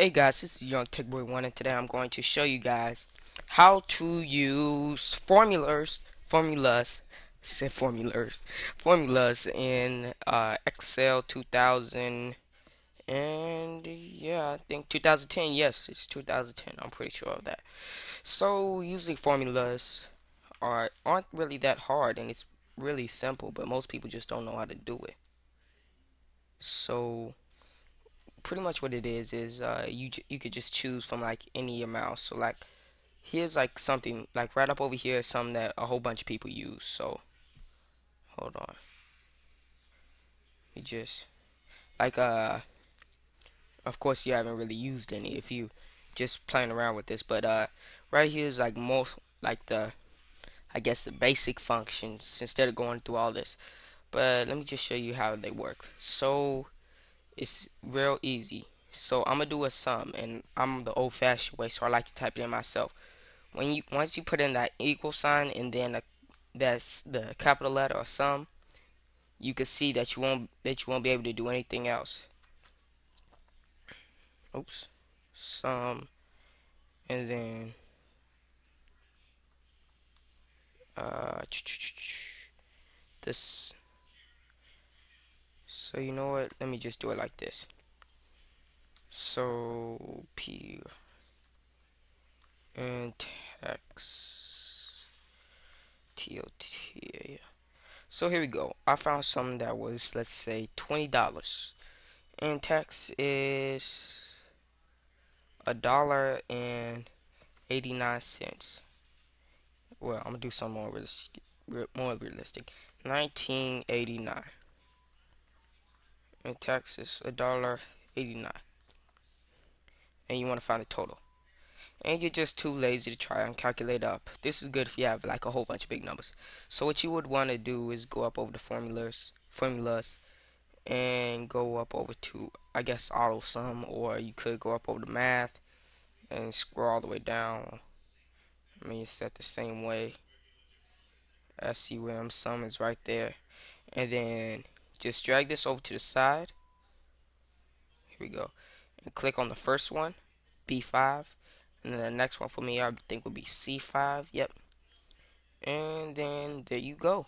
Hey guys, this is Young Tech Boy One, and today I'm going to show you guys how to use formulas, formulas, said formulas, formulas in uh, Excel 2000, and yeah, I think 2010. Yes, it's 2010. I'm pretty sure of that. So using formulas are aren't really that hard, and it's really simple, but most people just don't know how to do it. So pretty much what it is is uh, you you could just choose from like any amount. So like here's like something like right up over here is something that a whole bunch of people use. So hold on, you just like uh of course you haven't really used any if you just playing around with this, but uh right here is like most like the I guess the basic functions instead of going through all this. But let me just show you how they work. So it's real easy. So I'm gonna do a sum, and I'm the old-fashioned way, so I like to type it in myself. When you once you put in that equal sign and then that's the capital letter or sum, you can see that you won't that you won't be able to do anything else. Oops, sum, and then uh, this so you know what? Let me just do it like this. So P and X T O T. So here we go. I found something that was let's say twenty dollars, and tax is a dollar and eighty nine cents. Well, I'm gonna do something more realistic. More realistic. Nineteen eighty nine in taxes a dollar 89 and you want to find the total. And you're just too lazy to try and calculate up. This is good if you have like a whole bunch of big numbers. So what you would want to do is go up over the formulas formulas and go up over to I guess auto sum or you could go up over the math and scroll all the way down. I mean it's set the same way. I see where sum is right there. And then just drag this over to the side. Here we go. And click on the first one, B5. And then the next one for me, I think would be C5. Yep. And then there you go.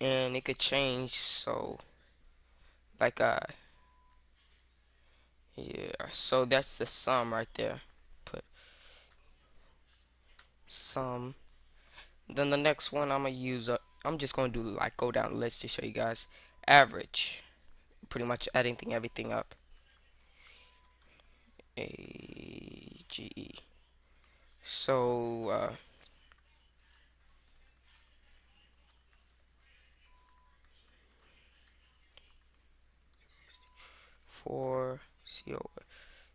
And it could change, so like uh yeah, so that's the sum right there. Put sum. Then the next one I'm gonna use a I'm just going to do like go down the list to show you guys. Average. Pretty much adding everything up. A G E. So uh, four C O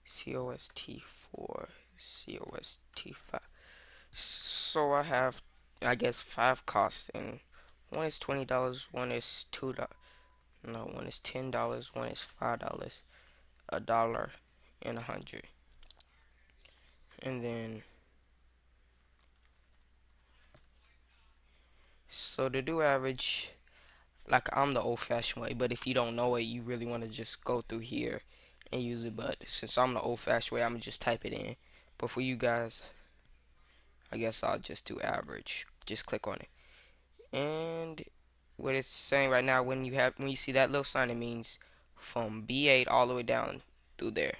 C O S T four C O S T five. So I have I guess five costs and one is twenty dollars, one is two dollars. No, one is ten dollars, one is five dollars, a dollar, and a hundred. And then, so to do average, like I'm the old-fashioned way. But if you don't know it, you really want to just go through here and use it. But since I'm the old-fashioned way, I'm gonna just type it in. But for you guys, I guess I'll just do average. Just click on it and what it's saying right now when you have when you see that little sign it means from B8 all the way down through there.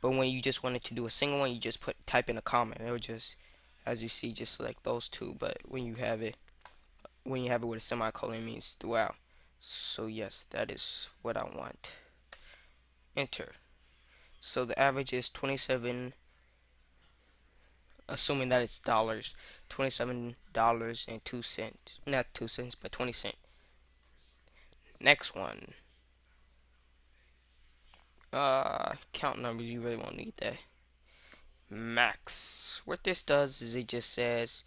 But when you just wanted to do a single one you just put type in a comment. It'll just as you see just select those two. But when you have it when you have it with a semicolon it means throughout. So yes that is what I want. Enter. So the average is 27 assuming that it's dollars, twenty-seven dollars and two cents. Not two cents, but twenty cent. Next one. Uh, count numbers. You really won't need that. Max. What this does is it just says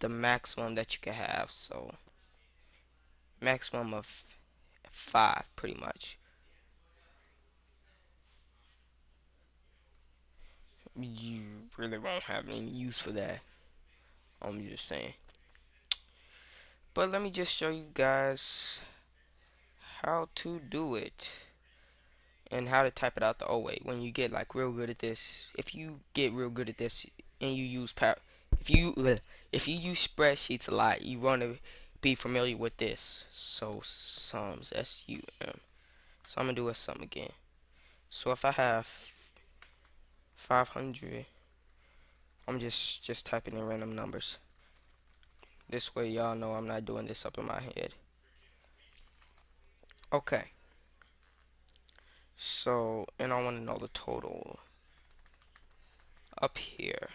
the maximum that you can have. So maximum of five, pretty much. You really won't have any use for that. I'm just saying. But let me just show you guys how to do it. and how to type it out the old way. When you get like real good at this, if you get real good at this and you use power, if you if you use spreadsheets a lot, you want to be familiar with this. So sums S U M. So I'm gonna do a sum again. So if I have 500, I'm just just typing in random numbers. This way y'all know I'm not doing this up in my head. Okay. So, and I want to know the total up here.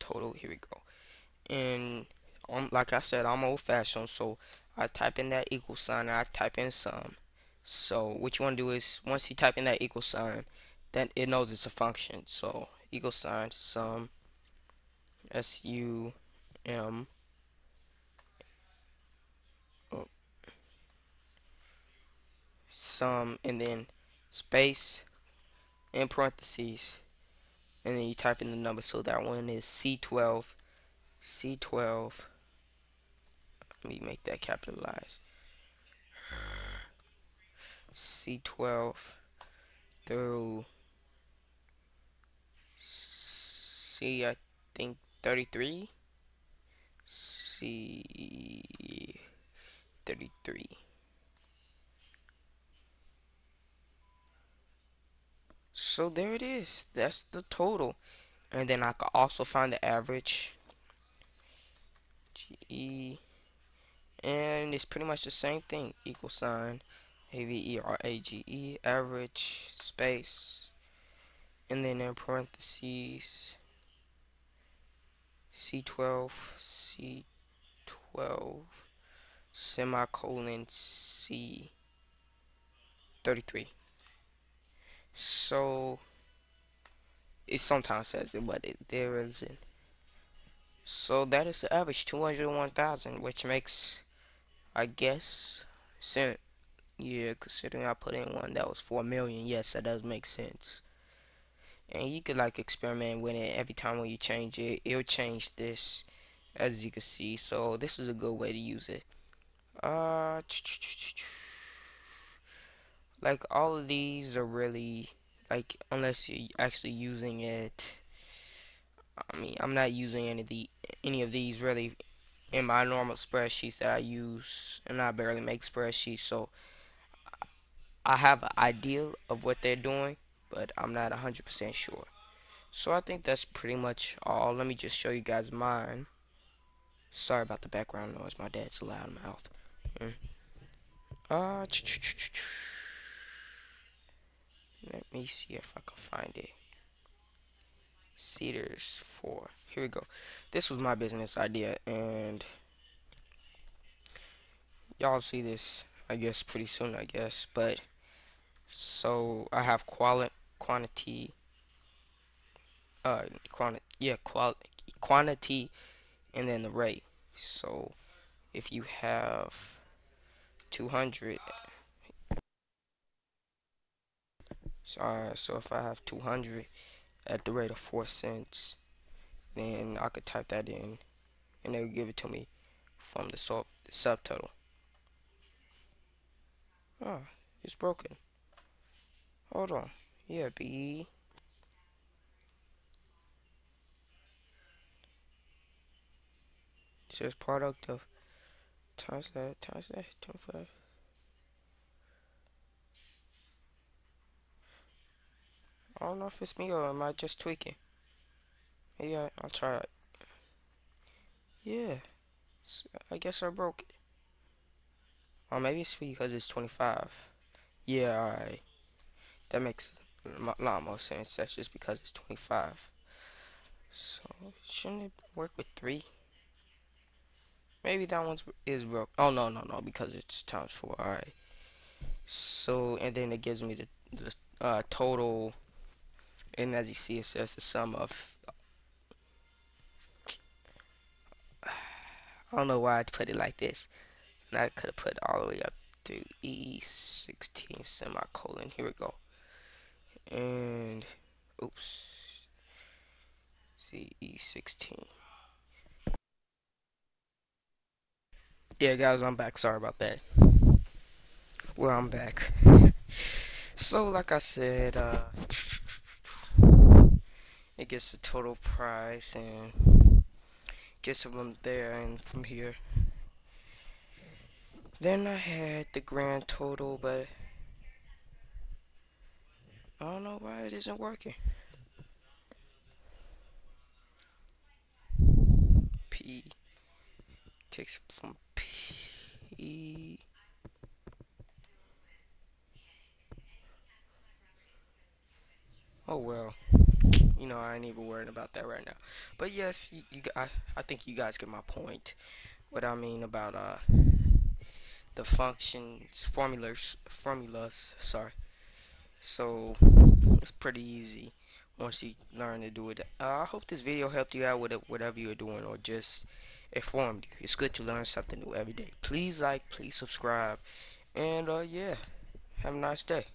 Total, here we go. And like I said, I'm old fashioned, so I type in that equal sign and I type in sum. So what you want to do is once you type in that equal sign, then it knows it's a function. So equal sign sum S U M sum and then space in parentheses and then you type in the number so that one is C12 C12 let me make that capitalized. C12 through C I think 33 C 33 so there it is. That's the total. And then I can also find the average G and it's pretty much the same thing equal sign a-V-E-R-A-G-E, average, space, and then in parentheses, C12, C12, semicolon, C, 33. So, it sometimes says it, but it, there isn't. So that is the average, 201,000, which makes, I guess, yeah, considering I put in one that was 4 million, yes, that does make sense. And you could like experiment with it every time when you change it. It'll change this, as you can see. So this is a good way to use it. Uh, like all of these are really like unless you're actually using it. I mean, I'm not using any of the any of these really in my normal spreadsheets that I use, and I barely make spreadsheets, so I have an idea of what they're doing, but I'm not 100% sure. So I think that's pretty much all. Let me just show you guys mine. Sorry about the background noise. My dad's loud mouth. Mm. Uh, let me see if I can find it. Cedars 4. Here we go. This was my business idea, and y'all see this, I guess, pretty soon, I guess. But so I have quali quantity, uh, quantity, yeah, qual quantity, and then the rate. So if you have 200, so, uh, so if I have 200 at the rate of 4 cents, then I could type that in, and they would give it to me from the sub subtotal. Oh, it's broken. Hold on. Yeah, B. It says product of times that times that 25. I don't know if it's me or am I just tweaking. Yeah, I'll try it. Yeah. I guess I broke it. Or maybe it's because it's 25. Yeah, alright. That makes a lot more sense. That's just because it's 25. So, shouldn't it work with 3? Maybe that one is broke. Oh, no, no, no, because it's times 4. Alright. So, and then it gives me the, the uh, total. And as you see, it says the sum of. I don't know why I put it like this. And I could have put all the way up to E16 semicolon. Here we go and oops VE16. Yeah, guys, I'm back. Sorry about that. Well, I'm back. So, like I said, uh, it gets the total price and gets them there and from here. Then I had the grand total, but I don't know why it isn't working. P takes from P. Oh well, you know I ain't even worrying about that right now. But yes, you, you I, I think you guys get my point. What I mean about uh the functions formulas formulas. Sorry. So it's pretty easy once you learn to do it. Uh, I hope this video helped you out with whatever you're doing or just informed you. It's good to learn something new every day. Please like, please subscribe, and uh, yeah, have a nice day.